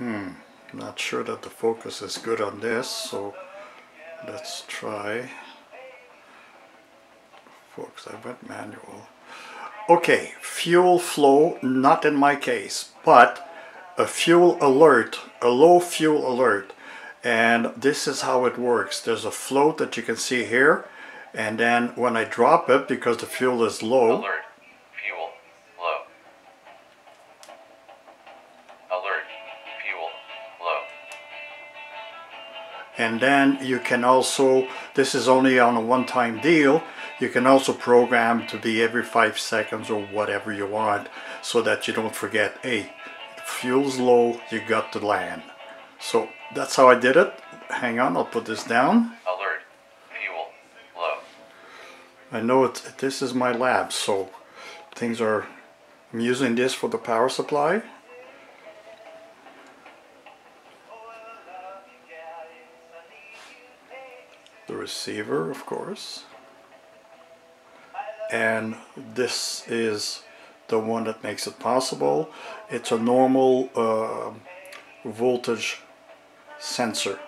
Hmm, not sure that the focus is good on this, so let's try. Focus, I went manual. Okay, fuel flow, not in my case, but a fuel alert, a low fuel alert. And this is how it works. There's a float that you can see here. And then when I drop it, because the fuel is low, Alert. And then you can also, this is only on a one-time deal, you can also program to be every five seconds or whatever you want so that you don't forget, hey, fuel's low, you got to land. So that's how I did it. Hang on, I'll put this down. Alert. Fuel. Low. I know it, this is my lab, so things are, I'm using this for the power supply. The receiver, of course. And this is the one that makes it possible. It's a normal uh, voltage sensor.